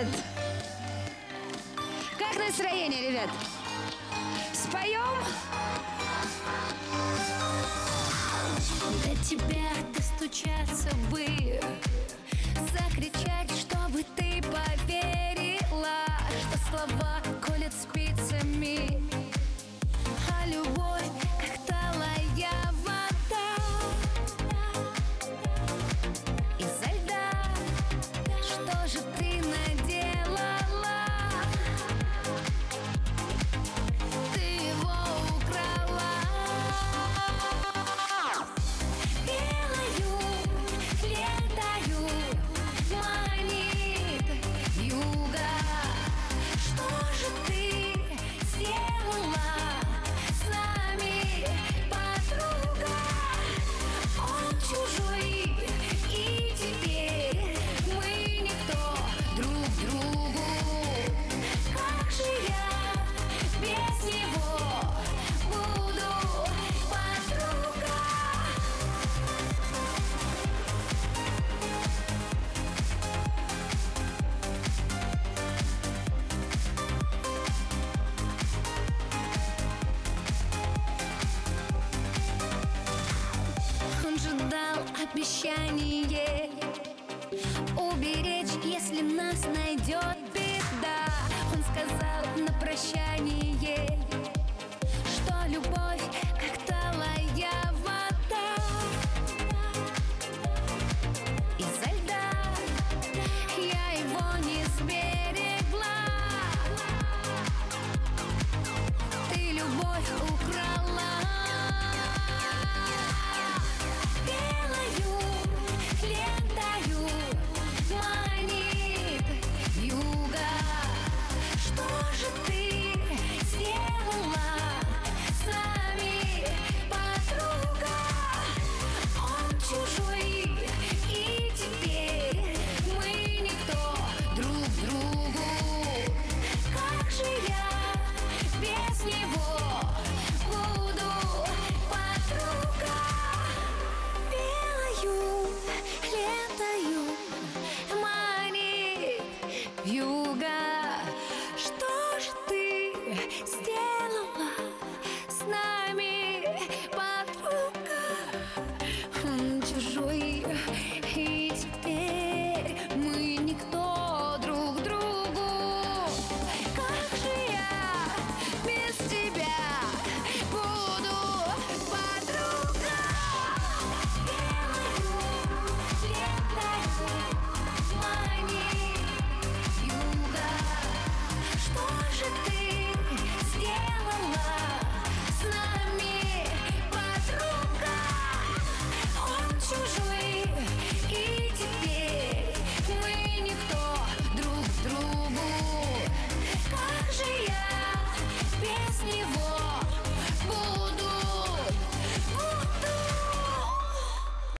Привет! Как настроение, ребят? Споем? До тебя достучаться бы обещание. Уберечь, если нас найдет беда. Он сказал you money you.